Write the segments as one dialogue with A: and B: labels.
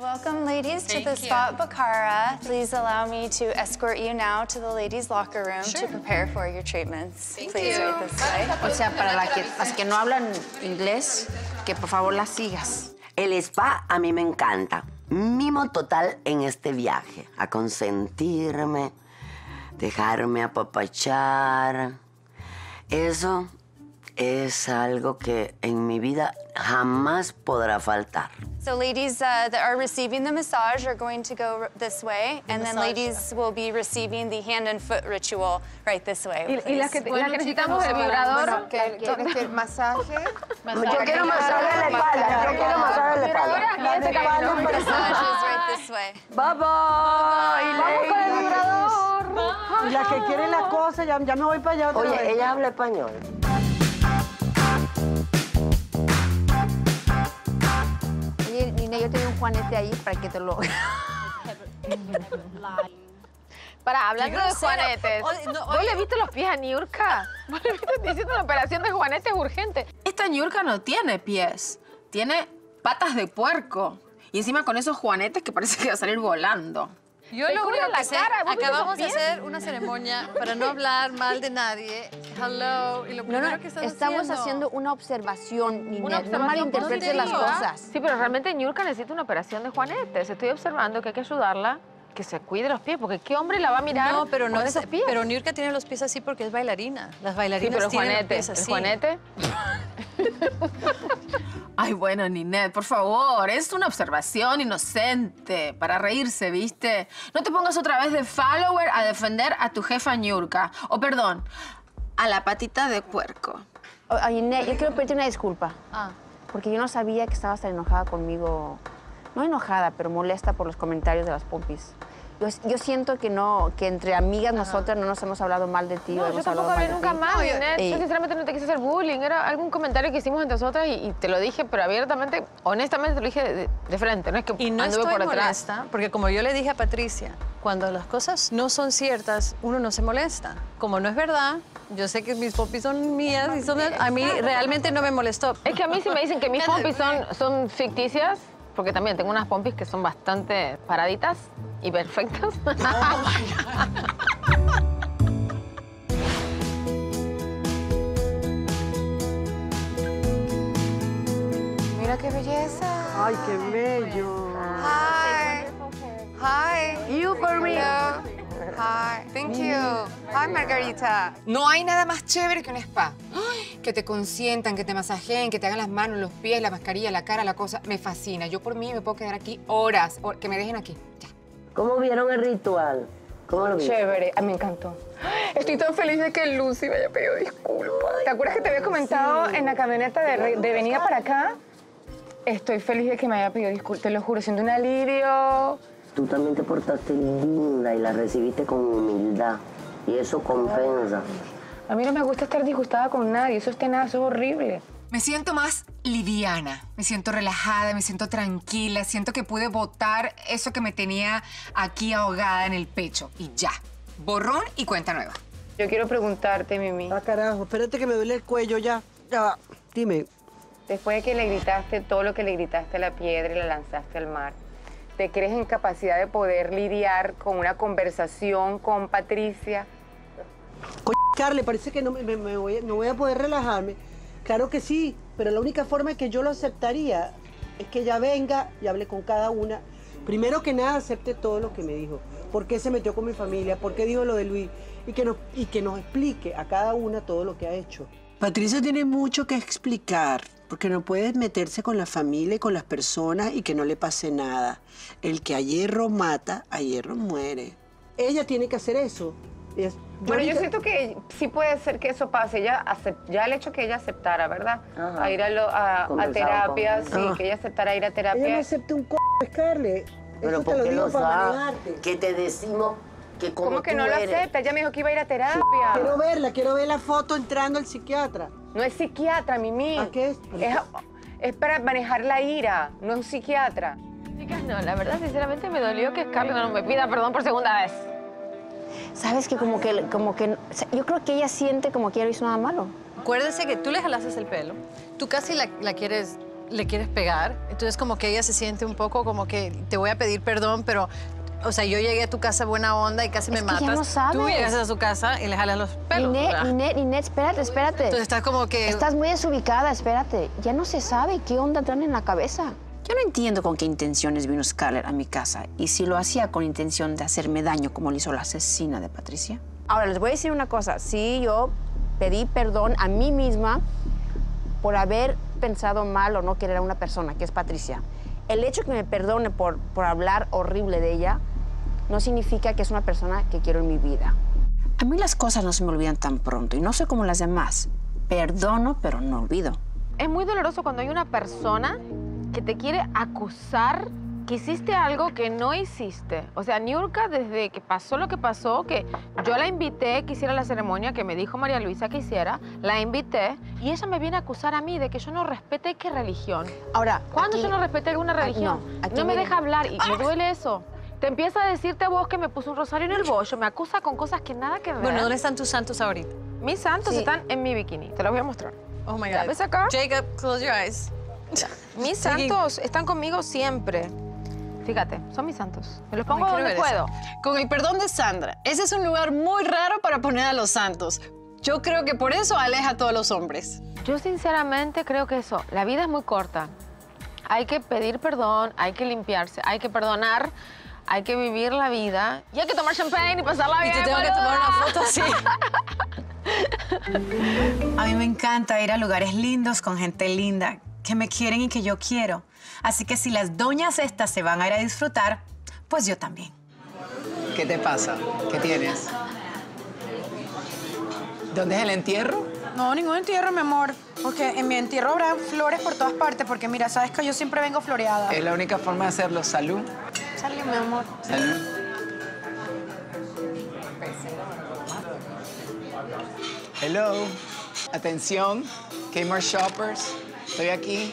A: Welcome, ladies, to the Spot Bacara. Please allow me to escort you now to the ladies' locker room to prepare for your treatments. Please wait this way.
B: O sea, para la que- las que no hablan inglés, que por favor las sigas.
C: El spa a mí me encanta. Mimo total en este viaje. A consentirme, dejarme apapachar. Eso es algo que en mi vida jamás podrá faltar.
A: So ladies uh, that are receiving the massage are going to go r- this way, and then ladies will be receiving the hand and foot ritual right this way.
D: Y, y las que, las que necesitamos el vibrador.
E: ¿Quieres que el masaje?
C: Yo quiero masaje en la espalda. Yo quiero masaje en la espalda.
A: Way.
C: Bye bye.
D: Vamos con el vibrador.
F: Y la que quiere la cosa, ya, ya me voy para allá otra vez.
C: Oye, ella habla español.
B: Yo tenía un juanete ahí para que te lo...
D: Para, hablando de juanetes.
G: No,
D: ¿Vos le viste los pies a Niurka? ¿Vos le viste diciendo una operación de juanetes urgente?
H: Esta ñurca no tiene pies, tiene patas de puerco. Y encima con esos juanetes que parece que va a salir volando.
G: Yo lo
D: cubre
G: único
D: la cara, ¿vos viste
G: acabamos de hacer una ceremonia para no hablar mal de nadie. Hello. Y lo
B: No,
G: primero
B: no,
G: que estás
B: estamos
G: haciendo...
B: haciendo una observación, Nina.
D: Una
B: No
D: observación
B: malinterpretes las cosas.
D: Sí, pero realmente Niurka necesita una operación de juanetes. Estoy observando que hay que ayudarla, que se cuide los pies, porque ¿qué hombre la va a mirar
G: No, pero no
D: con
G: es,
D: esos pies?
G: pero Niurka tiene los pies así porque es bailarina. Las
D: sí,
G: bailarinas
D: pero
G: tienen los pies
D: el
G: así.
D: juanete.
H: Ay, bueno, Ninette, por favor, es una observación inocente para reírse, ¿viste? No te pongas otra vez de follower a defender a tu jefa ñurca. O perdón, a la patita de puerco.
B: Oye, Nina, yo quiero pedirte una disculpa.
G: Ah.
B: Porque yo no sabía que estabas tan enojada conmigo. No enojada, pero molesta por los comentarios de las pompis. Yo, yo siento que no, que entre amigas nosotras no nos hemos hablado mal de ti. o
D: No, yo
B: hemos
D: tampoco
B: hablado
D: hablé
B: mal
D: nunca
B: ti.
D: más, Ninette.
B: Ey.
D: Yo sinceramente no te quise hacer bullying. Era algún comentario que hicimos entre nosotras y, y te lo dije, pero abiertamente, honestamente te lo dije de, de frente. No es que
G: Y no
D: anduve
G: estoy
D: por detrás.
G: molesta, porque como yo le dije a Patricia, cuando las cosas no son ciertas, uno no se molesta. Como no es verdad, yo sé que mis popis son mías y son de- a mí realmente no me molestó.
D: Es que a mí si me dicen que mis pompis son, son ficticias, porque también tengo unas pompis que son bastante paraditas y perfectas.
E: Mira qué belleza.
F: Ay, qué bello.
E: Hi. Hi.
B: You for me.
E: Hi. Thank you. Hi, Margarita. No hay nada más chévere que un spa. Ay, Que te consientan, que te masajeen, que te hagan las manos, los pies, la mascarilla, la cara, la cosa. Me fascina. Yo por mí me puedo quedar aquí horas. Que me dejen aquí. Ya.
C: ¿Cómo vieron el ritual? ¿Cómo lo vieron?
I: Chévere, a mí me encantó. Estoy tan feliz de que Lucy me haya pedido disculpas. ¿Te acuerdas que te había comentado en la camioneta de, de venida para acá? Estoy feliz de que me haya pedido disculpas, te lo juro, siento un alivio.
C: Tú también te portaste linda y la recibiste con humildad. Y eso compensa.
I: A mí no me gusta estar disgustada con nadie, eso es tenaz, eso es horrible.
E: Me siento más liviana, me siento relajada, me siento tranquila, siento que pude botar eso que me tenía aquí ahogada en el pecho. Y ya. Borrón y cuenta nueva.
I: Yo quiero preguntarte, Mimi,
F: Ah, carajo, espérate que me duele el cuello ya. Ya va. Dime,
I: después de que le gritaste todo lo que le gritaste a la piedra y la lanzaste al mar, ¿te crees en capacidad de poder lidiar con una conversación con Patricia?
F: Carle, parece que no me, me- voy, no voy a poder relajarme. Claro que sí, pero la única forma que yo lo aceptaría es que ella venga y hable con cada una. Primero que nada, acepte todo lo que me dijo. ¿Por qué se metió con mi familia? ¿Por qué dijo lo de Luis? Y que nos, y que nos explique a cada una todo lo que ha hecho. Patricia tiene mucho que explicar, porque no puede meterse con la familia y con las personas y que no le pase nada. El que a hierro mata, a hierro muere. Ella tiene que hacer eso. Es-
I: Bueno, yo siento que sí puede ser que eso pase. Ella ya el hecho que ella aceptara, ¿verdad?
C: Ajá.
I: A ir a, lo- a- terapia,
C: con-
I: sí,
F: Ah.
I: que ella aceptara ir a
F: Ella
I: terapia.
F: no acepta un c***, Scarlett.
C: Pero
F: Eso te
C: ¿por
F: lo
C: qué
F: digo
C: lo
F: para.
C: Que te decimos que como
I: ¿Cómo que
C: tú
I: no lo
C: eres-
I: acepta? Ella me dijo que iba a ir a terapia.
F: Quiero verla, quiero ver la foto entrando al psiquiatra.
I: No es psiquiatra, Mimi.
F: ¿A qué es?
I: Es, es para manejar la ira, no es un psiquiatra.
D: Chicas, no, la verdad, sinceramente, me dolió que Scarlett no me pida perdón por segunda vez.
B: Sabes que como que, como que, o sea, yo creo que ella siente como que ella no hizo nada malo.
G: Acuérdese que tú le jalaste el pelo, tú casi la, la quieres le quieres pegar. Entonces como que ella se siente un poco como que te voy a pedir perdón, pero o sea, yo llegué a tu casa buena onda y casi me
B: que
G: matas.
B: ya no sabes.
G: Tú llegas a su casa y le jalas los pelos.
B: Ninet,
G: ¿verdad?
B: Ninet, Ninet, espérate, espérate.
G: Entonces estás como que...
B: Estás muy desubicada, espérate. Ya no se sabe qué onda traen en la cabeza.
J: Yo no entiendo con qué intenciones vino Scarlett a mi casa y si lo hacía con intención de hacerme daño como lo hizo la asesina de Patricia.
B: Ahora, les voy a decir una cosa. Sí, yo pedí perdón a mí misma por haber pensado mal o no querer a una persona, que es Patricia. El hecho que me perdone por, por hablar horrible de ella no significa que es una persona que quiero en mi vida.
J: A mí las cosas no se me olvidan tan pronto y no soy como las demás. Perdono, pero no olvido.
D: Es muy doloroso cuando hay una persona que te quiere acusar que hiciste algo que no hiciste. O sea, Niurka, desde que pasó lo que pasó, que yo la invité que hiciera la ceremonia que me dijo María Luisa que hiciera, la invité y ella me viene a acusar a mí de que yo no respete qué religión.
B: Ahora,
D: ¿Cuándo
B: aquí-
D: yo no respeté alguna
B: Ah,
D: religión?
B: no,
D: me
B: viene-
D: deja hablar y me duele eso. Te empieza a decirte a vos que me puso un rosario en el bollo, me acusa con cosas que nada que ver.
G: Bueno, ¿dónde están tus santos ahorita?
D: Mis santos
B: Sí.
D: están en mi bikini, te los voy a mostrar.
G: Oh my God.
D: ¿Ves acá?
G: Jacob, close your eyes.
D: Mis santos están conmigo siempre. Fíjate, son mis santos. Me los pongo donde puedo.
G: eso. Con el perdón de Sandra, ese es un lugar muy raro para poner a los santos. Yo creo que por eso aleja a todos los hombres.
D: Yo sinceramente creo que eso, la vida es muy corta. Hay que pedir perdón, hay que limpiarse, hay que perdonar, hay que vivir la vida y hay que tomar champagne y pasarla
G: Y
D: bien.
G: te tengo que tomar una foto así.
K: A mí me encanta ir a lugares lindos con gente linda, que me quieren y que yo quiero. Así que si las doñas estas se van a ir a disfrutar, pues yo también.
L: ¿Qué te pasa? ¿Qué tienes? ¿Dónde es el entierro?
M: No, ningún entierro, mi amor. Porque en mi entierro habrá flores por todas partes. Porque mira, sabes que yo siempre vengo floreada.
L: Es la única forma de hacerlo. Salud.
M: Salud, mi amor.
L: Salud. Hello. Atención. Kmart Shoppers. Estoy aquí.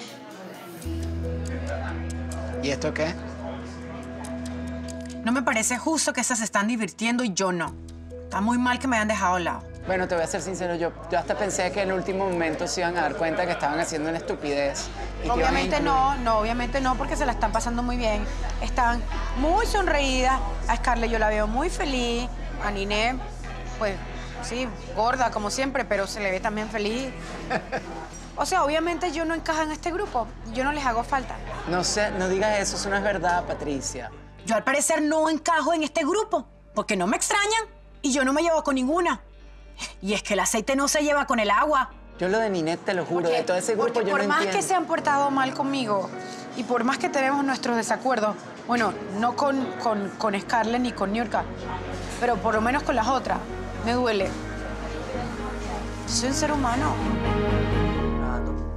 L: ¿Y esto qué?
K: No me parece justo que estas se están divirtiendo y yo no. Está muy mal que me hayan dejado a un lado.
L: Bueno, te voy a ser sincero, yo, yo hasta pensé que en el último momento se iban a dar cuenta que estaban haciendo una estupidez. y
M: Obviamente no, no, obviamente no, porque se la están pasando muy bien. Están muy sonreídas. A Scarlett yo la veo muy feliz. A Niné, pues sí, gorda como siempre, pero se le ve también feliz. O sea, obviamente yo no encajo en este grupo. Yo no les hago falta.
L: No sé, no digas eso, eso no es verdad, Patricia.
K: Yo al parecer no encajo en este grupo, porque no me extrañan y yo no me llevo con ninguna. Y es que el aceite no se lleva con el agua.
L: Yo lo de Ninette, te lo juro, de todo ese grupo
M: Porque
L: yo
M: por
L: no
M: más
L: entiendo.
M: que se han portado mal conmigo y por más que tenemos nuestros desacuerdos, bueno, no con, con, con Scarlett ni con Niurka, pero por lo menos con las otras, me duele. Soy un ser humano.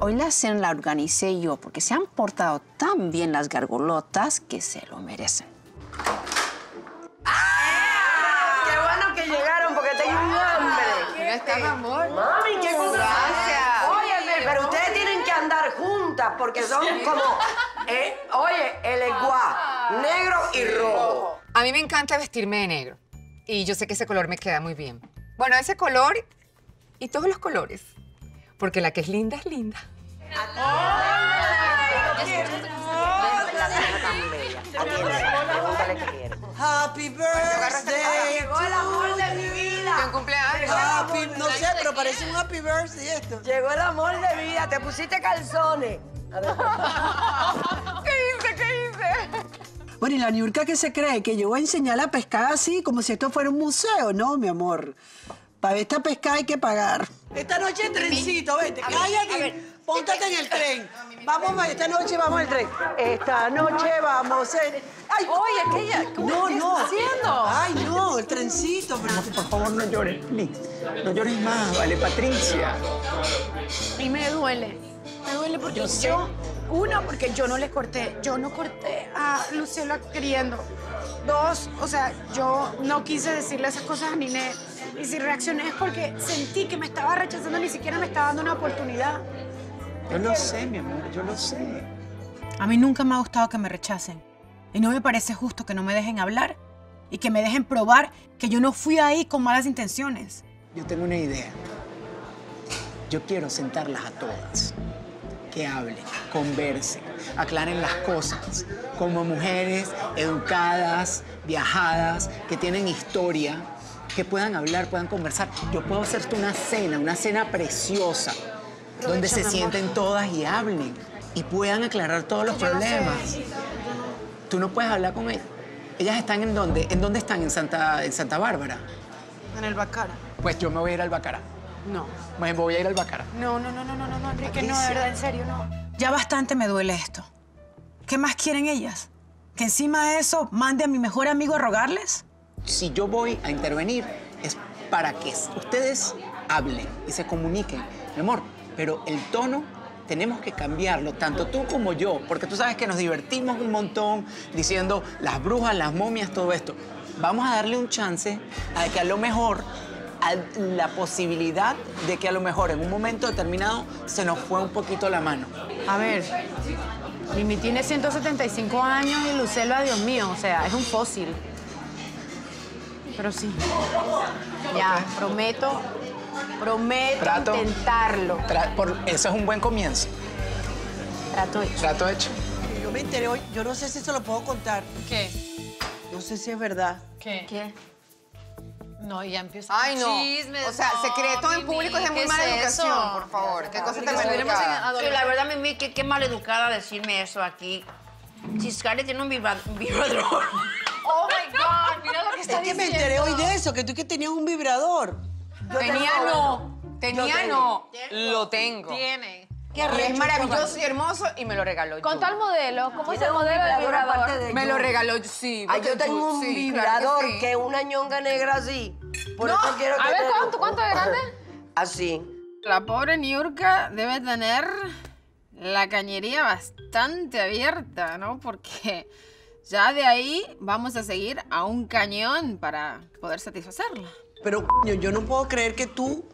J: Hoy la cena la organicé yo porque se han portado tan bien las gargolotas que se lo merecen.
I: Mira, está mi amor.
C: Mami, qué cosa.
I: Gracias.
C: Óyeme, pero ustedes tienen que andar juntas porque son como, eh, oye, el eguá, negro y rojo.
I: A mí me encanta vestirme de negro. Y yo sé que ese color me queda muy bien. Bueno, ese color y todos los colores. Porque la que es linda es linda.
C: Happy birthday. Happy, no sé, pero parece un happy birthday esto. Llegó el amor de vida, te pusiste calzones. A ver.
I: ¿Qué hice? ¿Qué hice?
F: Bueno, y la Niurka que se cree que yo voy a enseñar a pescar así, como si esto fuera un museo, no, mi amor. Para ver esta pescada hay que pagar. Esta noche es trencito, vete, cállate. Póntate en el tren. Vamos, esta noche vamos al tren. Esta noche vamos en... Ay,
M: Oye, ¿qué ella?
F: No,
M: ¿qué
F: no.
M: está haciendo?
F: Ay, no, el trencito. pero-
L: Por favor, no llores, please. No llores más, ¿vale, Patricia?
M: Y me duele. Me duele porque yo, uno, porque yo no le corté. Yo no corté a Luciela queriendo. Dos, o sea, yo no quise decirle esas cosas a Niné. Y si reaccioné es porque sentí que me estaba rechazando, ni siquiera me estaba dando una oportunidad.
L: Yo lo sé, mi amor, yo lo sé.
K: A mí nunca me ha gustado que me rechacen. Y no me parece justo que no me dejen hablar y que me dejen probar que yo no fui ahí con malas intenciones.
L: Yo tengo una idea. Yo quiero sentarlas a todas
N: que hablen, conversen, aclaren las cosas. Como mujeres educadas, viajadas, que tienen historia, que puedan hablar, puedan conversar. Yo puedo hacerte una cena, una cena preciosa, donde se sienten todas y hablen y puedan aclarar todos los problemas. Tú no puedes hablar con ellas. Ellas están en dónde? ¿En dónde están? En Santa, en Santa Bárbara.
O: En el Bacara.
N: Pues yo me voy a ir al Bacara.
O: No.
N: Me voy a ir al Bacara.
O: No, no, no, no, no, no, no, Enrique, no, de verdad, en serio, no.
K: Ya bastante me duele esto. ¿Qué más quieren ellas? ¿Que encima de eso mande a mi mejor amigo a rogarles?
N: Si yo voy a intervenir es para que ustedes hablen y se comuniquen. Mi amor, pero el tono tenemos que cambiarlo, tanto tú como yo, porque tú sabes que nos divertimos un montón diciendo las brujas, las momias, todo esto. Vamos a darle un chance a que a lo mejor a la posibilidad de que a lo mejor en un momento determinado se nos fue un poquito la mano.
M: A ver, Mimi tiene 175 años y Lucelo, Dios mío, o sea, es un fósil. Pero sí. Ya, prometo, prometo
N: Trato.
M: intentarlo.
N: Tra- por- eso es un buen comienzo.
M: Trato hecho.
N: Trato hecho.
F: Yo me enteré hoy, yo no sé si se lo puedo contar.
G: ¿Qué?
F: No sé si es verdad.
G: ¿Qué?
P: ¿Qué?
G: No, ya empieza.
I: Ay, no.
G: Chismes,
I: o sea,
G: no,
I: secreto en
G: Mimi,
I: público es de muy
G: ¿qué
I: mala
G: es
I: educación,
G: eso?
I: por favor. Qué cosa tan
G: en
I: maleducada.
B: Sí, la verdad, Mimi, qué, qué maleducada decirme eso aquí. Si Scarlett tiene un vibra- vibrador.
G: Oh my God, mira lo que está
F: Es que me
G: diciendo.
F: enteré hoy de eso, que tú que tenías un vibrador.
I: Tenía no. Tenía no. Lo tengo.
G: Tiene.
I: Y es maravilloso y hermoso y me lo regaló yo.
P: Con tal modelo, ¿cómo es el modelo del
C: vibrador de
I: Me
C: yo.
I: lo regaló, sí.
C: Ay, yo
I: porque
C: tengo
I: tú-
C: un
I: sí, claro
C: vibrador
I: sí.
C: que es una ñonga negra así. Por
I: No,
C: eso quiero
P: A ver. ¿cuánto, cuánto de grande?
C: Así.
D: La pobre Niurka debe tener la cañería bastante abierta, ¿no? Porque ya de ahí vamos a seguir a un cañón para poder satisfacerla.
F: Pero, coño, yo no puedo creer que tú,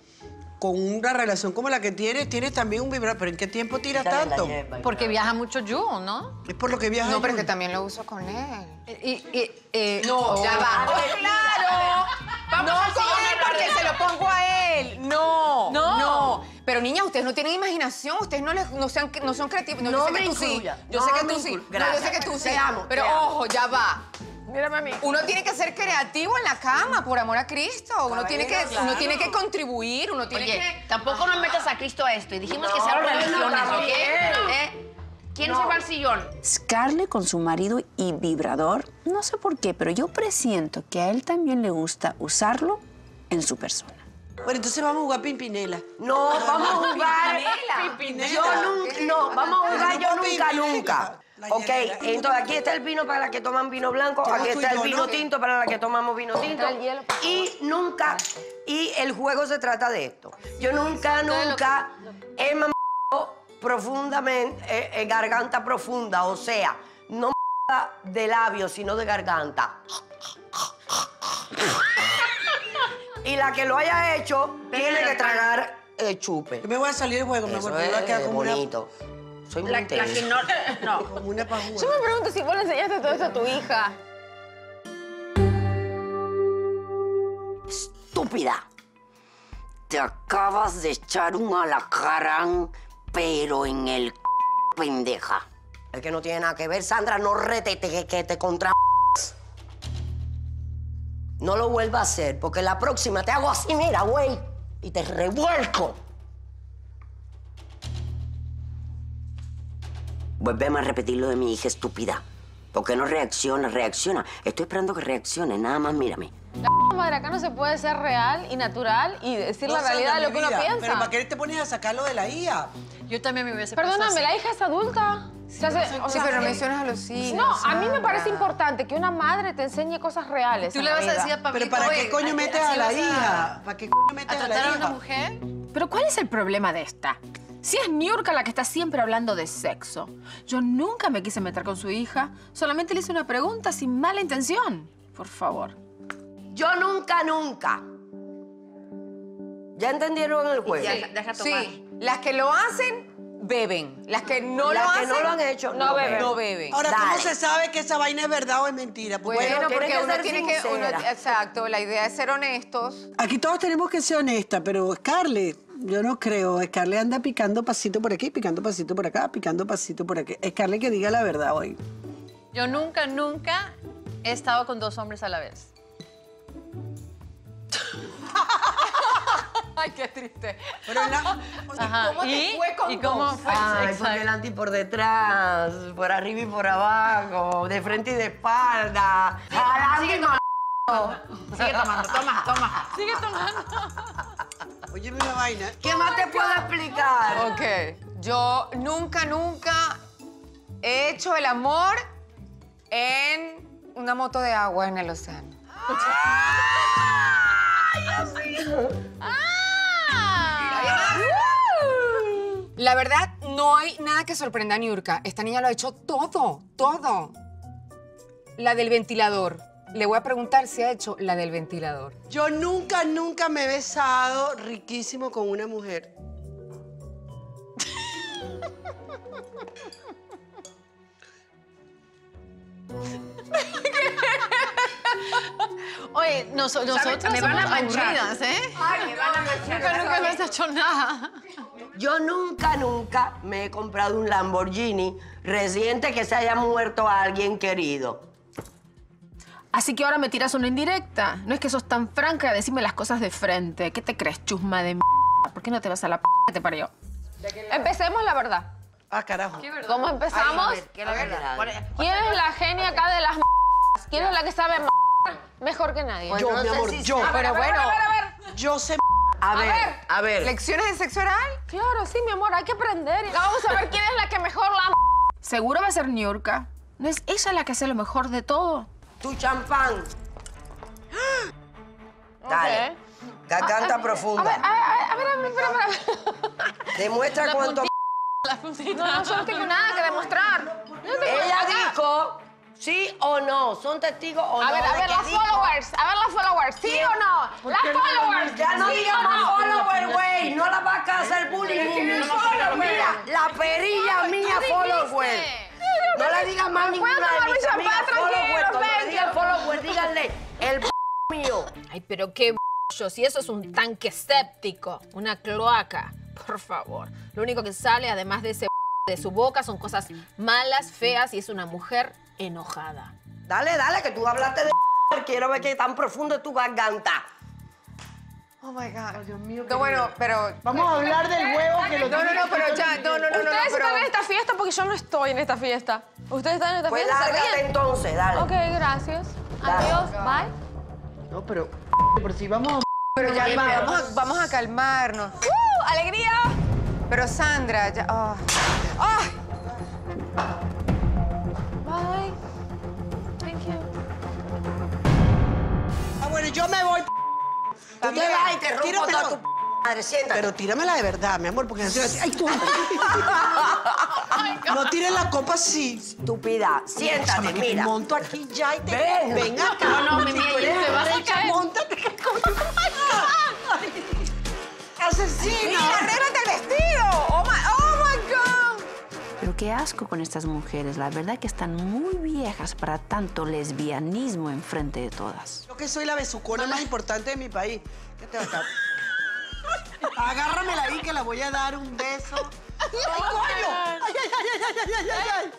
F: con una relación como la que tienes, tienes también un vibrador. ¿Pero en qué tiempo tiras
C: Quítale la
F: tanto?
G: Porque viaja mucho yo, ¿no?
F: Es por lo que viajas.
I: No, pero que también lo uso con él.
G: Y, y, eh,
I: No, ya va.
C: Oh,
I: ¡Claro!
G: Vamos
I: no
G: al
I: con él porque se lo pongo a él. No,
G: No.
I: no. Pero niñas, ustedes no tienen imaginación, ustedes no, les, no, sean, no son creativos. No,
C: No
I: yo sé
C: me
I: que tú sí.
C: incluya,
I: Yo
C: no
I: sé que
C: me
I: tú sí.
C: incluya.
I: No, yo sé
C: Gracias.
I: que tú sí.
C: Te amo,
I: Pero
C: te amo.
I: ojo, ya va.
P: Mira, mami.
I: Uno tiene que ser creativo en la cama, por amor a Cristo. Uno tiene que,
C: Caballero,
I: uno
C: claro.
I: tiene que contribuir, uno tiene
B: Oye,
I: que.
B: tampoco nos metas a Cristo a esto. Y dijimos que
C: No,
B: sean
C: bueno,
B: religiones,
C: también.
B: ¿ok? ¿Eh? ¿Quién se va al sillón?
J: Scarlett con su marido y vibrador, no sé por qué, pero yo presiento que a él también le gusta usarlo en su persona.
F: Bueno, entonces vamos a jugar Pimpinela.
C: No, vamos a jugar.
F: Pimpinela.
C: Yo nunca, no, vamos a jugar yo nunca,
F: Pimpinela.
C: nunca.
F: La
C: Ok, entonces aquí está el vino para las que toman vino blanco, aquí está el vino
F: ¿no?
C: tinto para las que tomamos vino tinto. Y nunca, y el juego se trata de esto. Yo nunca, nunca he mamado profundamente, eh, eh, garganta profunda, o sea, no de labios, sino de garganta. Y la que lo haya hecho tiene que tragar el chupe.
F: Yo me voy a salir del juego, porque voy a quedar
C: es
F: como una,
C: bonito. Soy muy
B: La, la que
C: intensa.
B: no... No.
F: como una pajúa.
P: Yo me pregunto si vos le enseñaste todo esto a tu hija.
Q: Estúpida. Te acabas de echar un alacrán, pero en el c- pendeja.
C: Es que no tiene nada que ver, Sandra, no retete que, que te contra... No lo vuelva a hacer, porque la próxima te hago así, mira, güey, y te revuelco.
Q: Vuelvemos a repetir lo de mi hija estúpida. ¿Por qué no reacciona? Reacciona. Estoy esperando que reaccione. Nada más mírame.
P: La madre acá no se puede ser real y natural y decir la realidad de lo que uno
F: vida,
P: piensa.
F: Pero ¿para qué te pones a sacarlo de la IA?
G: Yo también me hubiese
P: Perdóname, la hija es adulta. Se hace- o
I: Sí,
P: sea,
I: pero no mencionas a los hijos.
P: No, a mí me parece importante que una madre te enseñe cosas reales.
G: Tú le vas a decir a Pablito,
F: ¿Pero para qué
G: "Oye,
F: coño metes a la hija? ¿Para qué coño metes
G: ¿A
F: a la
G: tratar a
F: hija?
G: una mujer?
D: Pero ¿cuál es el problema de esta? Si es Niurka la que está siempre hablando de sexo. Yo nunca me quise meter con su hija. Solamente le hice una pregunta sin mala intención. Por favor.
C: Yo nunca, nunca. ¿Ya entendieron el juego?
B: Ya, deja tomar.
I: Sí, las que lo hacen, beben. Las que no
C: Las
I: lo
C: que
I: hacen,
C: no lo han hecho,
I: no,
C: no
I: beben.
C: beben.
I: No beben.
F: Ahora, ¿cómo se sabe que esa vaina es verdad o es mentira? Porque
I: Bueno, porque
C: que
I: uno tiene que... uno- exacto, la idea es ser honestos.
F: aquí todos tenemos que ser honestas, pero Scarlett, Yo no creo. Scarlett anda picando pasito por aquí, picando pasito por acá, picando pasito por aquí. Scarlett que diga la verdad hoy.
G: Yo nunca, nunca he estado con dos hombres a la vez. Ay, qué triste.
C: Pero la-
G: Ajá.
C: ¿cómo te
G: ¿Y?
C: fue con
G: ¿Y cómo fue?
C: Ay, por delante y por detrás, por arriba y por abajo, de frente y de espalda. Jalando y
H: Sigue tomando, toma, toma.
G: Sigue tomando.
F: Oye, una vaina.
C: ¿Qué más te puedo explicar?
I: Ok. Yo nunca, nunca he hecho el amor en una moto de agua en el océano. La verdad, no hay nada que sorprenda a Niurka. Esta niña lo ha hecho todo, todo. La del ventilador. Le voy a preguntar si ha hecho la del ventilador.
F: Yo nunca, nunca me he besado riquísimo con una mujer.
G: Oye, nos- nosotros
C: Me van a manchar.
G: ¿eh?
C: Ay, me van a manchar.
G: Nunca, nunca hemos hecho nada.
C: Yo nunca, nunca me he comprado un Lamborghini reciente que se haya muerto alguien querido.
H: Así que ahora me tiras una indirecta. No es que sos tan franca de decirme las cosas de frente. ¿Qué te crees, chusma de mierda? ¿Por qué no te vas a la p que te parió?
D: Empecemos la verdad.
F: Ah, carajo.
D: ¿Cómo empezamos?
C: A ver,
D: ¿Quién es la genia acá de las m***? ¿Quién es la que sabe m***? mejor que nadie?
C: Pues
F: Yo,
C: no
F: mi amor,
C: si
F: yo.
I: Pero bueno,
D: A ver, a ver.
F: Yo sé.
C: A ver, a ver.
I: ¿lecciones de sexo oral?
D: Claro, sí, mi amor, hay que aprender. Vamos a ver quién es la que mejor la m***.
H: Seguro va a ser Niurka. ¿No es ella la que hace lo mejor de todo?
C: Tu champán. Dale.
D: Ok.
C: Garganta
D: A ver,
C: profunda.
D: a ver, a ver, a ver, espera, espera.
C: Demuestra cuánto.
G: La puntita.
D: No, no, yo no tengo nada que demostrar. No
C: Ella
D: nada.
C: dijo sí o no. ¿Son testigos o
D: A
C: no?
D: ver, a ver, las
C: dijo?
D: followers. A ver, las followers. ¿Sí o no? Las followers.
C: Ya no
D: ¿Sí
C: digas más
D: no?
C: follower, güey. No la vas a hacer bullying. Mira, la perilla mía follower. No le digas más ninguna de mis amigas le
D: ven.
C: digan follower, díganle el mío.
H: Ay, pero qué si eso es un tanque séptico, una cloaca. Por favor. Lo único que sale, además de ese de su boca, son cosas malas, feas y es una mujer enojada.
C: Dale, dale, que tú hablaste de Quiero ver qué tan profundo es tu garganta.
I: Oh my God. Dios mío. No, bueno, pero.
F: Vamos a hablar del huevo que lo
I: No, no, no, pero ya. No, no, no, no. no,
D: Ustedes
I: pero...
D: están en esta fiesta porque yo no estoy en esta fiesta. Ustedes están en esta
C: Pues
D: fiesta. ¿se
C: lárgate entonces, dale.
D: Ok, gracias.
C: Dale.
D: Adiós, bye.
F: No, pero. Por si vamos a.
I: Pero ya, va, vamos, a- vamos a calmarnos.
D: ¡Uh! ¡Alegría!
I: Pero Sandra, ya. ah. ¡Ay!
D: Bye. Thank you.
F: Ah, bueno, yo me voy.
C: Tú te vas y te rompo
F: Tíramela.
C: toda tu madre. Siéntate.
F: Pero tíramela de verdad, mi amor, porque así. así- ¡Ay, tú! No tires la copa así.
C: Estúpida. Siéntate,
F: Chama, que te
C: mira.
F: monto aquí ya y te.
C: Ven.
F: Ven acá.
C: No, no, mi niña, te vas a caer.
F: Móntate. ¡Asesina!
I: ¡Mira, arréglate el vestido! ¡Oh my!
B: Pero qué asco con estas mujeres. La verdad que están muy viejas para tanto lesbianismo enfrente de todas.
F: Yo que soy la besucona más importante de mi país. ¿Qué te va a estar? Agárramela ahí que la voy a dar un beso. ¡Ay, coño! ¡Ay, ay, ay, ay, ay, ay, ay, ay!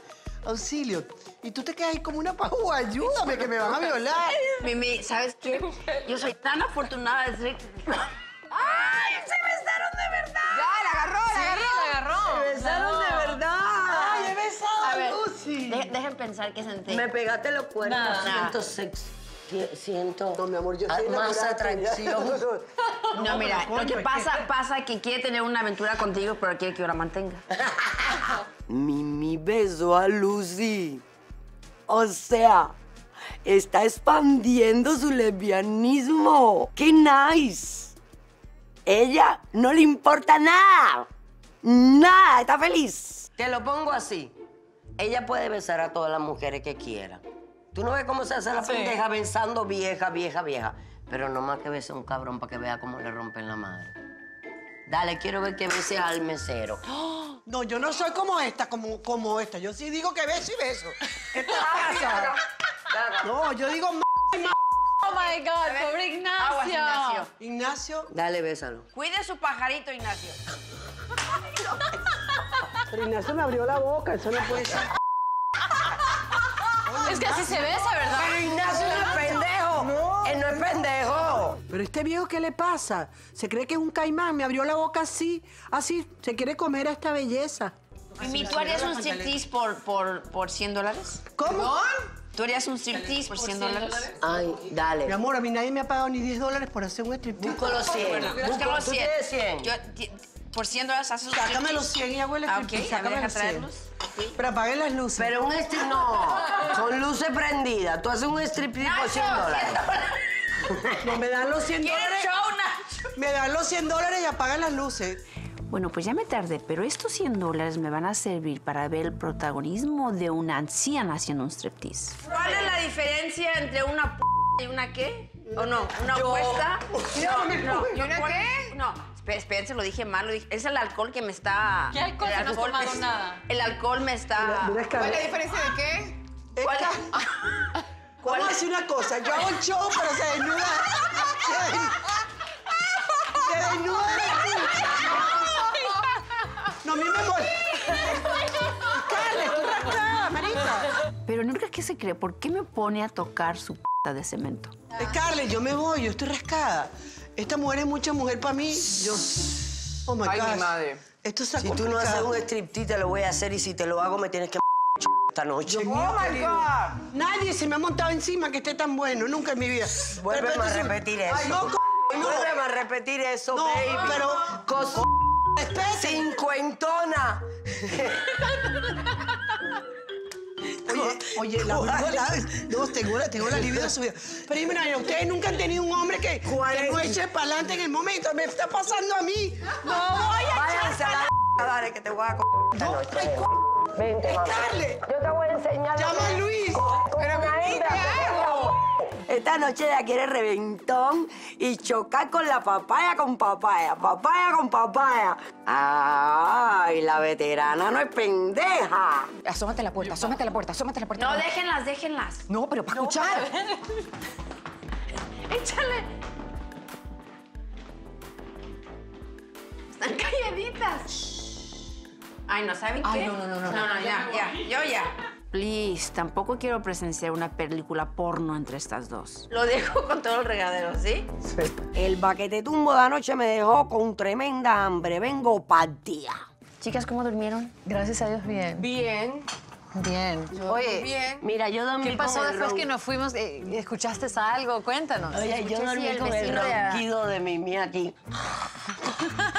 F: Auxilio. Y tú te quedas ahí como una pajúa. Ayúdame, que me van a violar.
B: Mimi, ¿sabes qué? Yo soy tan afortunada de ser...
C: ¡Ay, se besaron de verdad!
I: Ya, la agarró, la agarró.
G: la agarró.
C: Se besaron de verdad.
F: ¡Ay, he besado a,
B: A de- dejen pensar que sentí.
C: Me pegaste los cuernos.
B: Nada.
C: Siento sexo. Si- Siento
F: No, mi amor, yo soy la
C: más atracción.
F: ya.
B: No, mira, lo que pasa, pasa que quiere tener una aventura contigo, pero quiere que yo la mantenga.
R: Mimi besó a Lucy. O sea, está expandiendo su lesbianismo. ¡Qué nice! Ella no le importa nada. Nada, está feliz.
C: Te lo pongo así. Ella puede besar a todas las mujeres que quiera. Tú no ves cómo se hace la pendeja besando vieja, vieja, vieja. Pero no más que bese a un cabrón para que vea cómo le rompen la madre. Dale, quiero ver que bese al mesero.
F: No, yo no soy como esta, como, como esta. Yo sí digo que beso y beso. ¿Qué te pasa? No, yo digo m y m
G: Oh my God, pobre Ignacio.
B: Aguas, Ignacio.
F: Ignacio.
C: Dale, bésalo.
B: Cuide su pajarito, Ignacio.
F: Pero Ignacio me abrió la boca, eso no puede ser.
G: Es que así se besa, ¿verdad?
C: Pero Ignacio no es pendejo.
F: No.
C: Él no es pendejo.
F: Pero este viejo, ¿qué le pasa? Se cree que es un caimán, me abrió la boca así, así, se quiere comer a esta belleza.
B: Mimi, ¿tú harías un striptease por, por, por 100 dólares?
F: ¿Cómo?
B: ¿Tú harías un striptease por 100 dólares?
C: Ay, dale.
F: Mi amor, a mí nadie me ha pagado ni 10 dólares por hacer un striptease.
C: Busco los 100.
B: Busca los
C: ¿Tú
B: 100.
C: tienes 100?
B: Yo, por 100 dólares haces un
F: Sácame los 100 y el
B: Ah, ok, ver,
F: sácame
B: deja
F: los 100.
B: traerlos.
F: Pero apaguen las luces.
C: Pero un strip no. Con luces prendidas. Tú haces un striptease por 100 dólares.
F: No, me dan los 100
B: ¿Quieres
F: dólares.
B: show, Nacho?
F: Me dan los 100 dólares y apagan las luces.
J: Bueno, pues ya me tardé, pero estos 100 dólares me van a servir para ver el protagonismo de una anciana haciendo un striptease.
B: ¿Cuál es la diferencia entre una p y una qué? ¿O no? ¿Una
C: Yo.
B: apuesta?
F: No, me-
B: ¿Y una qué? No, espé- espérense, lo dije mal. Lo dije. Es el alcohol que me está...
G: ¿Qué alcohol?
B: el
G: Si no has tomado
B: es-
G: nada.
B: El alcohol me está...
I: ¿Cuál es la diferencia de qué?
B: ¿Cuál?
F: Vamos a hacer una cosa. Yo hago el show, pero se desnuda. Se desnuda. Se desnuda. No, a mí me marica.
J: Pero Nurka, ¿qué se cree? ¿Por qué me pone a tocar su p de cemento?
F: Scarlett, yo me voy, yo estoy rascada. Esta mujer es mucha mujer para mí. Yo. Oh my
I: Ay, mi madre.
F: Esto está
C: Si tú no haces un striptease, te lo voy a hacer. Y si te lo hago, me tienes que esta noche.
F: Dios mío, querido. Nadie se me ha montado encima que esté tan bueno, nunca en mi vida. Pero
C: a repetir eso.
F: Ay, no, c- no.
C: Vuélveme a repetir eso,
F: No,
C: baby.
F: pero-
C: Cos-. Cincuentona.
F: Oye, oye, la verdad, no, tengo la, tengo la libido subida. Pero dime, ustedes nunca han tenido un hombre que, que no eche para adelante en el momento. Me está pasando a mí. No voy a
C: Váyanse a la dale, que te voy a
F: No, ay,
C: Vente. Yo te voy a enseñar.
F: Llama a Luis.
I: Pero Mimi, ¿qué hago?
C: Esta noche ella quiere reventón y chocar con la papaya con papaya, papaya con papaya. Ay, la veterana no es pendeja.
I: Asómate a la puerta, asómate a la puerta, asómate a la puerta.
B: No, déjenlas, déjenlas.
I: No, pero para escuchar.
B: Échale. Están calladitas. Ay, no, ¿saben
I: Ay,
B: qué?
I: no, no, no, no.
B: No, no, ya, ya. Yo ya.
J: Please, tampoco quiero presenciar una película porno entre estas dos.
B: Lo dejo con todo el regadero, ¿sí?
C: El baquetetumbo de anoche me dejó con tremenda hambre. Vengo partida.
B: Chicas, ¿cómo durmieron?
G: Gracias a Dios, bien.
I: Bien.
G: Bien. Oye,
I: Bien.
C: Mira, yo dormí
G: ¿qué pasó
C: con el
G: después
C: ron-
G: que nos fuimos? Eh, ¿Escuchaste algo? Cuéntanos.
C: Oye, yo dormí
B: sí, el
C: con el
B: vecino de-
C: ronquido de Mimi aquí.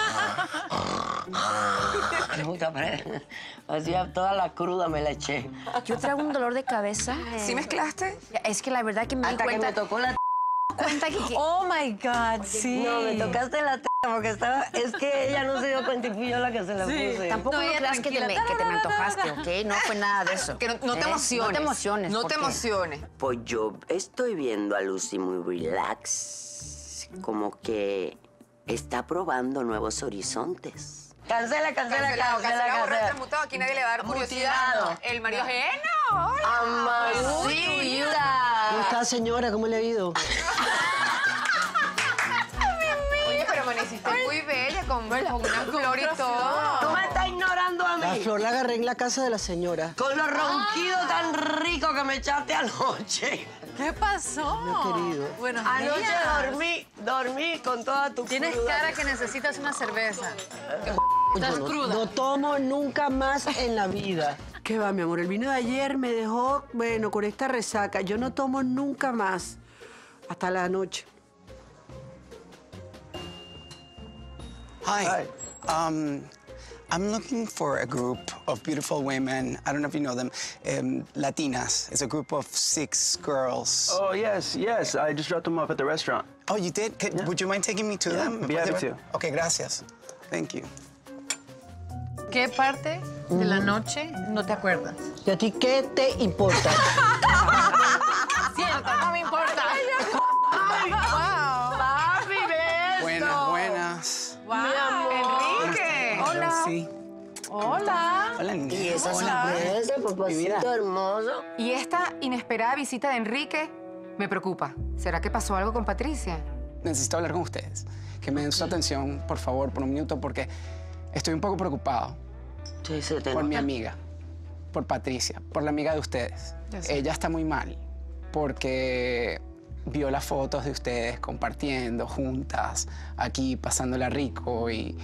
C: Puta, pero- Hacía toda la cruda me la eché.
B: Yo traigo un dolor de cabeza.
I: ¿Sí mezclaste?
B: Es que la verdad que me di
C: Hasta que
B: cuenta...
C: me tocó la
B: cuenta que... que-
G: Oh my God, sí.
C: No, me tocaste la t porque estaba. Es que ella no se dio cuenta y fui yo la que se la puse.
B: Tampoco
G: No,
B: creas que te, me,
G: tranquila.
B: que te me antojaste, ¿ok? No fue nada de eso.
I: Que no, no te
B: ¿Eh?
I: emociones.
B: No te emociones.
I: No
B: ¿por
I: te emociones.
R: Pues yo estoy viendo a Lucy muy relax, como que está probando nuevos horizontes.
C: Cancela, cancela,
I: Cancelado,
C: cancela,
I: borrado,
C: cancela.
I: transmutado. Aquí nadie le va a dar curiosidad.
C: Mutilado.
I: El marido ajeno. hola.
C: Amasita.
F: ¿Cómo está, señora? ¿Cómo le ha ido?
I: Oye, pero amaneciste muy bella, con, con una flor y
C: Tú
I: todo.
C: me estás ignorando a
F: La
C: mí.
F: flor la agarré en la casa de la señora.
C: Con los ronquidos tan ricos que me echaste anoche.
G: ¿Qué pasó?
F: Mi querido.
G: Buenos
C: Anoche
G: días.
C: dormí, dormí con toda tu
G: Tienes
C: cruda.
G: cara que necesitas una cerveza. Estás
F: no,
G: cruda.
F: no tomo nunca más en la vida. ¿Qué va, mi amor? El vino de ayer me dejó, bueno, con esta resaca. Yo no tomo nunca más. Hasta la noche.
N: Hi. Um, I'm looking for a group of beautiful women. I don't know if you know them. Um, Latinas. It's a group of six girls.
S: Oh, yes, yes. I just dropped them off at the restaurant.
N: Oh, you did? Could- Would you mind taking me to
S: Yeah,
N: them?
S: be happy to.
N: Okay, gracias. Thank you.
G: ¿Qué parte de la noche no te acuerdas?
F: ¿Y a ti qué te importa?
G: Siento, no me importa.
I: Papi, beso.
N: Buenas, buenas.
I: Enrique.
N: Hola. Sí.
G: Hola.
N: Hola, niña.
C: Y esa
N: Hola.
C: sorpresa, papacito hermoso.
I: Y esta inesperada visita de Enrique, Me preocupa. ¿Será que pasó algo con Patricia?
N: Necesito hablar con ustedes. Que me den su atención, por favor, por un minuto, porque estoy un poco preocupado
C: Sí, se te
N: por mi
C: nota.
N: amiga, por Patricia, por la amiga de ustedes. Ella está muy mal porque vio las fotos de ustedes compartiendo juntas, aquí pasándola rico y,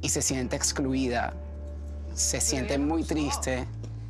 N: y se siente excluida, se siente muy triste.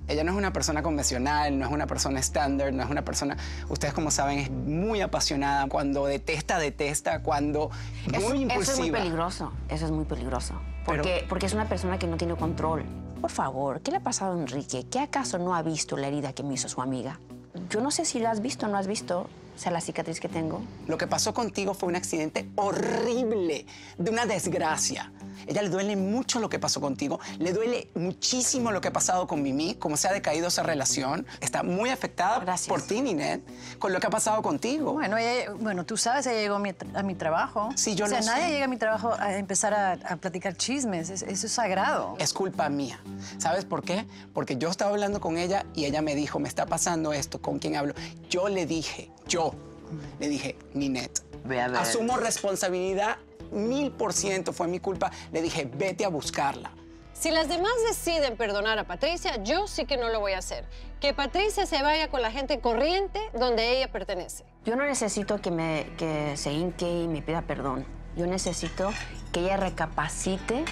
N: Ella no es una persona convencional, no es una persona estándar, no es una persona, ustedes como saben, es muy apasionada, cuando detesta, detesta, cuando
B: Eso,
N: muy
B: eso
N: impulsiva.
B: es muy peligroso, eso es muy peligroso. Porque, porque es una persona que no tiene control. Por favor, ¿qué le ha pasado a Enrique? ¿Qué acaso no ha visto la herida que me hizo su amiga? Yo no sé si la has visto o no has visto, o sea, la cicatriz que tengo.
N: Lo que pasó contigo fue un accidente horrible, de una desgracia. Ella le duele mucho lo que pasó contigo, le duele muchísimo lo que ha pasado con Mimi, cómo se ha decaído esa relación. Está muy afectada por ti, Ninette, con lo que ha pasado contigo.
G: Bueno, ella- bueno, tú sabes, ella llegó a mi, tra- a mi trabajo.
N: Sí, yo
G: o sea,
N: lo
G: nadie
N: sé.
G: llega a mi trabajo a empezar a, a platicar chismes. Es- eso es sagrado.
N: Es culpa mía. ¿Sabes por qué? Porque yo estaba hablando con ella y ella me dijo, me está pasando esto, ¿con quién hablo? Yo le dije, yo le dije, Ninette,
C: Ve a ver.
N: asumo responsabilidad mil por ciento, fue mi culpa. Le dije, vete a buscarla.
T: Si las demás deciden perdonar a Patricia, yo sí que no lo voy a hacer. Que Patricia se vaya con la gente corriente donde ella pertenece.
B: Yo no necesito que, me, que se hinque y me pida perdón. Yo necesito que ella recapacite.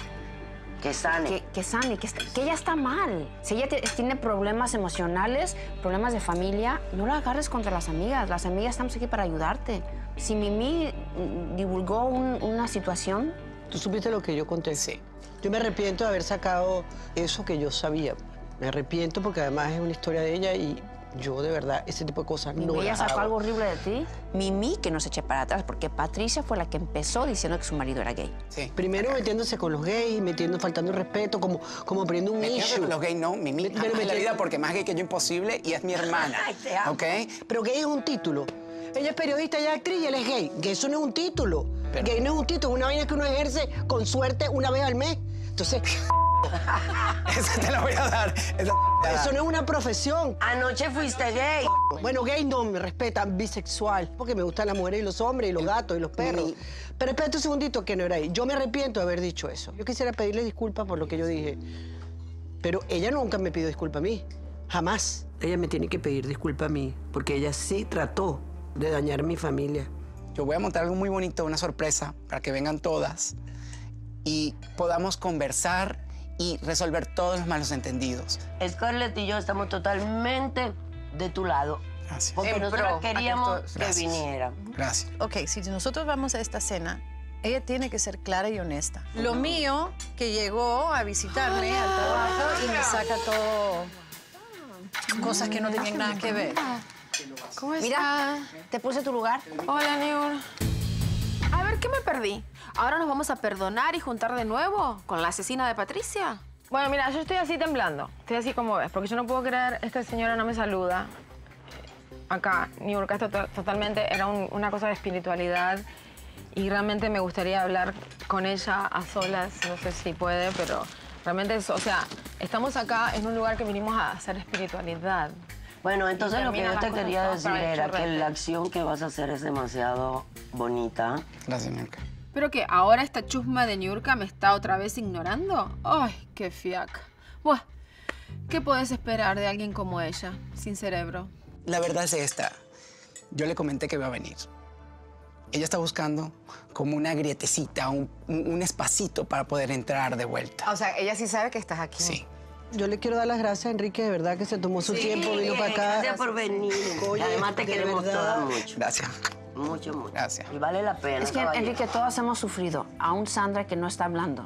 C: Que sane.
B: Que, que sane, que, est- que ella está mal. Si ella te- tiene problemas emocionales, problemas de familia, no la agarres contra las amigas. Las amigas estamos aquí para ayudarte. Si Mimi mm, divulgó un- una situación...
F: ¿Tú supiste lo que yo conté? Sí. Yo me arrepiento de haber sacado eso que yo sabía. Me arrepiento porque además es una historia de ella y yo de verdad ese tipo de cosas no
B: Mimi, ella sacó
F: hago.
B: algo horrible de ti. Mimi, que no se eche para atrás, porque Patricia fue la que empezó diciendo que su marido era gay.
F: Primero metiéndose con los gays, metiendo, faltando el respeto, como, como poniendo un
N: Metiéndose
F: issue.
N: con los gays, no, Mimi,
F: Pero
N: en la vida porque más gay que yo imposible y es mi hermana. ¿Ok?
F: Pero gay es un título. Ella es periodista, ella es actriz y él es gay. Que eso no es un título. Gay no es un título, es una vaina que uno ejerce con suerte una vez al mes. Entonces,
N: Esa te la voy a dar. Esa
F: eso no es una profesión.
C: Anoche fuiste gay.
F: Bueno, gay no me respetan, bisexual, porque me gustan las mujeres y los hombres y los gatos y los perros. Pero espérate un segundito que no era ahí. Yo me arrepiento de haber dicho eso. Yo quisiera pedirle disculpas por lo que yo dije. Pero ella nunca me pidió disculpas a mí. Jamás. Ella me tiene que pedir disculpas a mí, porque ella sí trató de dañar mi familia.
N: Yo voy a montar algo muy bonito, una sorpresa, para que vengan todas y podamos conversar y resolver todos los malos entendidos.
C: Scarlett y yo estamos totalmente de tu lado.
N: Gracias.
C: Porque
G: En
C: nosotros
G: pro.
C: queríamos que
G: Gracias.
C: viniera.
N: Gracias.
G: Ok, si nosotros vamos a esta cena, ella tiene que ser clara y honesta. Lo mío, que llegó a visitarme al trabajo y me saca todo cosas que no tenían nada que ver.
D: ¿Cómo estás?
B: Mira, te puse tu lugar.
D: Hola, Neur. A ver, ¿qué me perdí? ¿Ahora nos vamos a perdonar y juntar de nuevo con la asesina de Patricia? Bueno, mira, yo estoy así temblando. Estoy así como ves, porque yo no puedo creer, esta señora no me saluda. Acá, Niurka, esto to- totalmente era un- una cosa de espiritualidad y realmente me gustaría hablar con ella a solas. No sé si puede, pero realmente es, o sea, estamos acá en un lugar que vinimos a hacer espiritualidad.
C: Bueno, entonces lo que yo te quería decir era que la acción que vas a hacer es demasiado bonita.
N: Gracias, Mirka.
H: ¿Pero que ahora esta chusma de Niurka me está otra vez ignorando? ¡Ay, qué fiaca! Buah, ¿qué puedes esperar de alguien como ella, sin cerebro?
N: La verdad es esta. Yo le comenté que iba a venir. Ella está buscando como una grietecita, un, un- un espacito para poder entrar de vuelta.
I: O sea, ella sí sabe que estás aquí.
N: Sí.
F: Yo le quiero dar las gracias a Enrique, de verdad, que se tomó su
C: Sí,
F: tiempo, vino para acá.
C: Gracias por venir.
F: Oye,
C: Además te queremos todas mucho.
N: Gracias.
C: Mucho, mucho.
N: Gracias.
C: Y vale la pena.
B: Es que,
C: caballero.
B: Enrique, todas hemos sufrido. Aún Sandra, que no está hablando.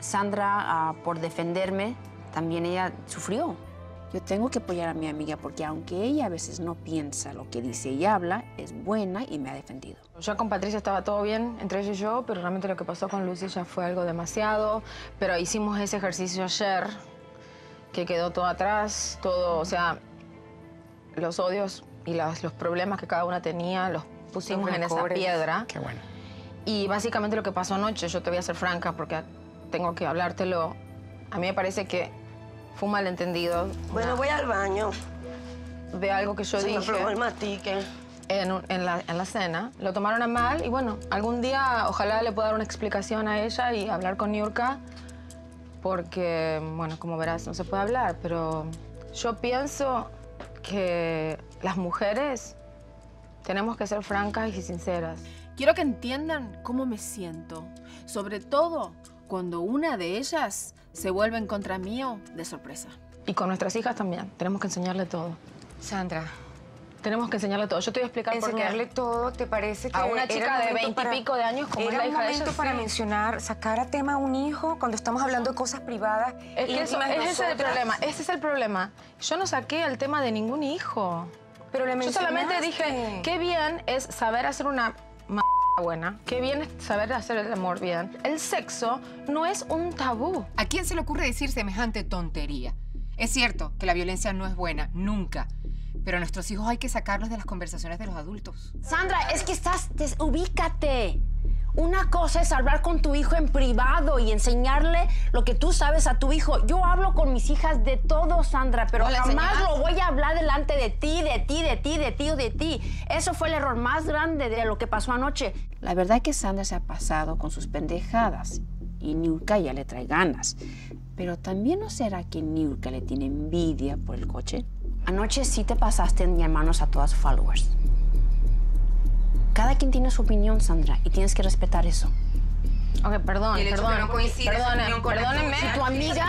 B: Sandra, ah, por defenderme, también ella sufrió. Yo tengo que apoyar a mi amiga porque aunque ella a veces no piensa lo que dice y habla, es buena y me ha defendido.
D: Ya con Patricia estaba todo bien entre ella y yo, pero realmente lo que pasó con Lucy ya fue algo demasiado. Pero hicimos ese ejercicio ayer, que quedó todo atrás, todo, o sea, los odios y las- los problemas que cada una tenía los pusimos
I: Los
D: en esa piedra.
N: Qué bueno.
D: Y básicamente lo que pasó anoche, yo te voy a ser franca porque tengo que hablártelo. A mí me parece que fue un malentendido.
C: Bueno, voy al baño.
D: De algo que yo
C: Se
D: dije.
C: el mastique.
D: en, en la, en la cena, lo tomaron a mal y bueno, algún día ojalá le pueda dar una explicación a ella y hablar con Niurka, porque, bueno, como verás, no se puede hablar, pero yo pienso que las mujeres tenemos que ser francas y sinceras.
H: Quiero que entiendan cómo me siento, sobre todo cuando una de ellas se vuelve en contra mío de sorpresa.
D: Y con nuestras hijas también, tenemos que enseñarle todo.
I: Sandra.
D: Tenemos que enseñarle todo. Yo te voy a explicar por qué.
I: Enseñarle todo, ¿te parece que
D: A una chica de
I: momento
D: 20 y
I: para-
D: pico de años como es
I: era
D: la
I: un
D: hija de
I: momento
D: ella,
I: para
D: sí.
I: mencionar, sacar a tema a un hijo cuando estamos hablando de cosas privadas.
D: Es que eso,
I: de
D: ese es el problema, ese es el problema. Yo no saqué el tema de ningún hijo.
I: Pero le
D: Yo solamente dije, qué bien es saber hacer una m buena, qué bien es saber hacer el amor bien. El sexo no es un tabú.
I: ¿A quién se le ocurre decir semejante tontería? Es cierto que la violencia no es buena, nunca. Pero a nuestros hijos hay que sacarlos de las conversaciones de los adultos.
B: Sandra, es que estás, desubícate. Una cosa es hablar con tu hijo en privado y enseñarle lo que tú sabes a tu hijo. Yo hablo con mis hijas de todo, Sandra, pero
J: ¿No le
B: jamás
J: enseñaste?
B: lo voy a hablar delante de ti, de ti, de ti, de ti o de ti. Eso fue el error más grande de lo que pasó anoche.
J: La verdad es que Sandra se ha pasado con sus pendejadas y Niurka ya le trae ganas. Pero también no será que Niurka le tiene envidia por el coche.
B: Anoche sí te pasaste en llamarnos a todas followers. Cada quien tiene su opinión, Sandra, y tienes que respetar eso.
D: Ok, perdón,
I: Y el hecho
D: perdón.
I: que no coincide con
D: perdónenme.
I: tuya.
B: Si tu amiga,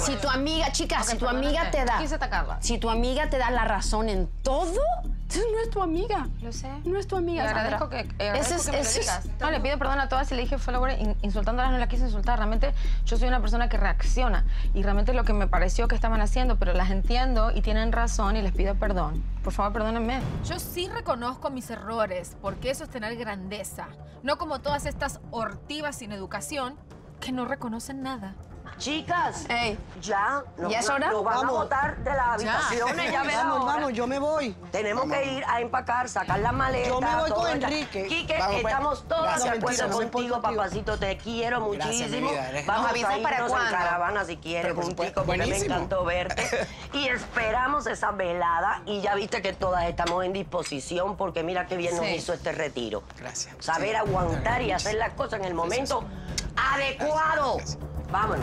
B: si tu amiga, chicas,
D: Ok,
B: si tu amiga te da,
D: Quise atacarla.
B: si tu amiga te da la razón en todo, entonces no es tu amiga.
D: Lo sé.
B: No es tu amiga,
D: Le
B: Sandra.
D: agradezco que, eh, agradezco
B: es-
D: que me lo digas. No, le pido perdón a todas si le dije follower in- insultándolas, no la quise insultar. Realmente yo soy una persona que reacciona y realmente lo que me pareció que estaban haciendo, pero las entiendo y tienen razón y les pido perdón. Por favor, perdónenme.
H: Yo sí reconozco mis errores, porque eso es tener grandeza. No como todas estas hortivas sin educación que no reconocen nada.
C: Chicas,
B: Ey,
C: ya nos,
B: ¿Ya es hora?
C: nos van
F: Vamos.
C: a botar de las habitaciones, ya,
F: Vamos,
C: ahora.
F: vamos, yo me voy.
C: Tenemos que ir a empacar, sacar las maletas.
F: Yo me voy
C: todo
F: con
C: está-
F: Enrique.
C: Quique,
N: Vamos, pues.
C: estamos todas
N: Gracias,
C: de
F: mentira,
C: acuerdo
F: no
C: contigo, papacito. Te quiero
N: Gracias, mi
C: muchísimo.
N: vida, eres-
C: Vamos
I: ¿Nos
C: a
I: avisas
C: irnos
I: para
C: en
I: cuándo?
C: caravana si quieres,
N: Pero por
C: juntico,
N: supuesto,
C: porque me
N: buenísimo.
C: encantó verte. y esperamos esa velada. Y ya viste que todas estamos en disposición, porque mira qué bien nos
I: Sí.
C: hizo este retiro.
N: Gracias.
C: Saber
N: Sí,
C: aguantar y hacer las cosas en el momento adecuado.
N: Gracias.
C: Vaman